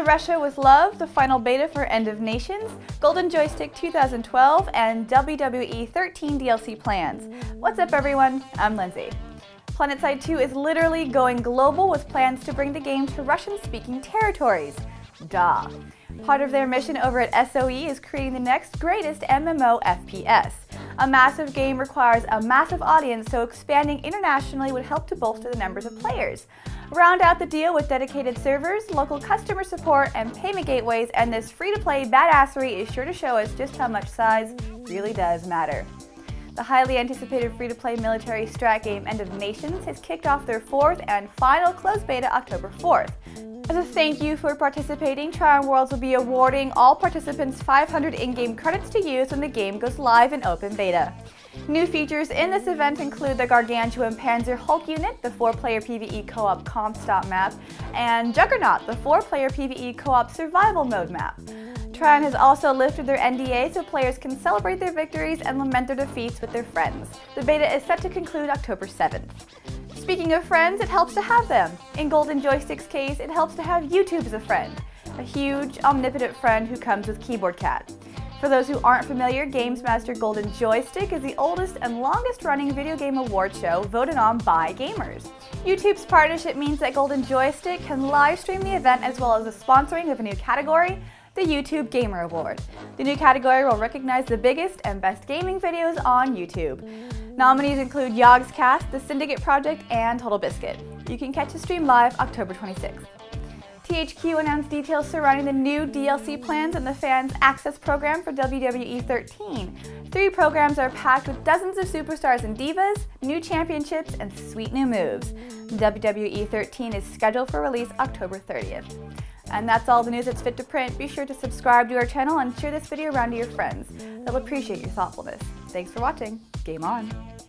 To Russia with Love, the final beta for End of Nations, Golden Joystick 2012, and WWE 13 DLC plans. What's up everyone? I'm Lindsay. PlanetSide 2 is literally going global with plans to bring the game to Russian-speaking territories. Duh. Part of their mission over at SOE is creating the next greatest MMO FPS. A massive game requires a massive audience, so expanding internationally would help to bolster the numbers of players. Round out the deal with dedicated servers, local customer support, and payment gateways, and this free-to-play badassery is sure to show us just how much size really does matter. The highly anticipated free-to-play military strat game End of Nations has kicked off their fourth and final closed beta October 4th. As a thank you for participating, Trion Worlds will be awarding all participants 500 in-game credits to use when the game goes live in open beta. New features in this event include the Gargantuan Panzer Hulk unit, the four-player PvE co-op Comstop map, and Juggernaut, the four-player PvE co-op survival mode map. Trion has also lifted their NDA so players can celebrate their victories and lament their defeats with their friends. The beta is set to conclude October 7th. Speaking of friends, it helps to have them. In Golden Joystick's case, it helps to have YouTube as a friend, a huge, omnipotent friend who comes with Keyboard Cat. For those who aren't familiar, Games Master Golden Joystick is the oldest and longest running video game award show voted on by gamers. YouTube's partnership means that Golden Joystick can live stream the event as well as the sponsoring of a new category, the YouTube Gamer Award. The new category will recognize the biggest and best gaming videos on YouTube. Nominees include Yogscast, The Syndicate Project, and Total Biscuit. You can catch the stream live October 26th. THQ announced details surrounding the new DLC plans and the Fans Access program for WWE 13. Three programs are packed with dozens of superstars and divas, new championships, and sweet new moves. WWE 13 is scheduled for release October 30th. And that's all the news that's fit to print. Be sure to subscribe to our channel and share this video around to your friends. They'll appreciate your thoughtfulness. Thanks for watching. Game on.